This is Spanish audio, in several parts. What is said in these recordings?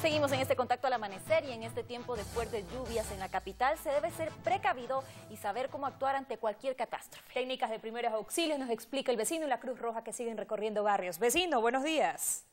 Seguimos en este contacto al amanecer y en este tiempo de fuertes lluvias en la capital se debe ser precavido y saber cómo actuar ante cualquier catástrofe. Técnicas de primeros auxilios nos explica el vecino y la Cruz Roja que siguen recorriendo barrios. Vecino, buenos días.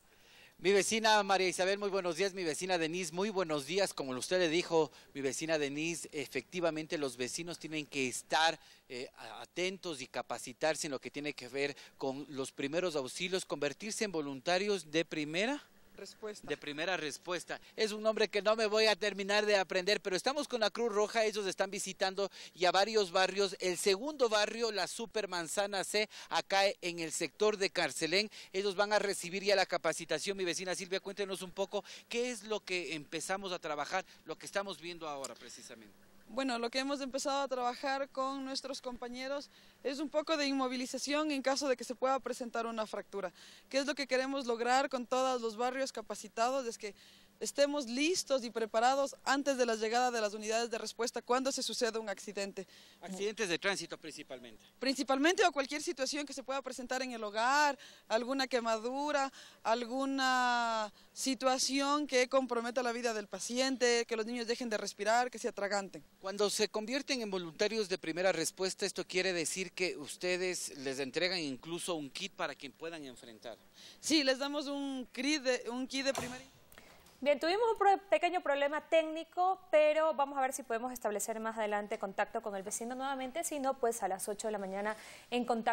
Mi vecina María Isabel, muy buenos días. Mi vecina Denise, muy buenos días. Como usted le dijo, mi vecina Denise, efectivamente los vecinos tienen que estar eh, atentos y capacitarse en lo que tiene que ver con los primeros auxilios, convertirse en voluntarios de primera respuesta. De primera respuesta. Es un nombre que no me voy a terminar de aprender, pero estamos con la Cruz Roja, ellos están visitando y a varios barrios. El segundo barrio, la Supermanzana C, acá en el sector de Carcelén, ellos van a recibir ya la capacitación. Mi vecina Silvia, cuéntenos un poco qué es lo que empezamos a trabajar, lo que estamos viendo ahora precisamente. Bueno, lo que hemos empezado a trabajar con nuestros compañeros es un poco de inmovilización en caso de que se pueda presentar una fractura. ¿Qué es lo que queremos lograr con todos los barrios capacitados? Es que estemos listos y preparados antes de la llegada de las unidades de respuesta cuando se suceda un accidente. Accidentes de tránsito principalmente. Principalmente o cualquier situación que se pueda presentar en el hogar, alguna quemadura, alguna situación que comprometa la vida del paciente, que los niños dejen de respirar, que se atraganten. Cuando se convierten en voluntarios de primera respuesta, esto quiere decir que ustedes les entregan incluso un kit para que puedan enfrentar. Sí, les damos un kit de, un kit de primera Bien, tuvimos un pequeño problema técnico, pero vamos a ver si podemos establecer más adelante contacto con el vecino nuevamente, si no, pues a las 8 de la mañana en contacto.